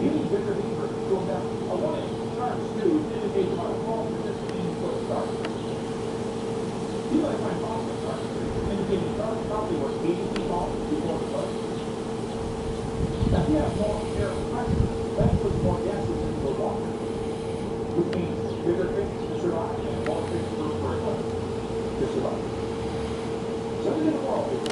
Using Victor Beaver to go down a one-inch sharp snood indicates on a fall position in foot start. Eli finds off the start, indicating start probably was 80 feet off before the start. Now he had a more air pressure. That puts more gases into the water, which means bigger fish to survive and more fish for a to survive. Something in the world is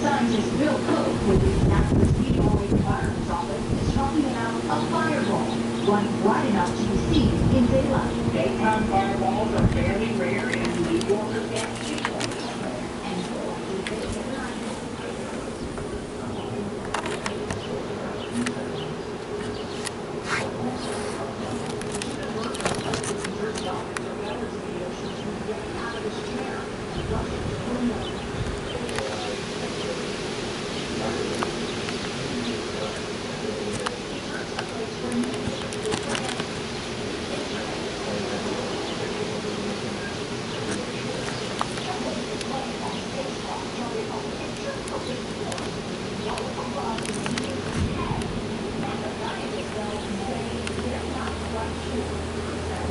son's just real with his master's always fireman's office is talking a fireball, bright enough to be seen in daylight. Daytime fireballs are fairly rare in New York.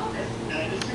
COVID. And I just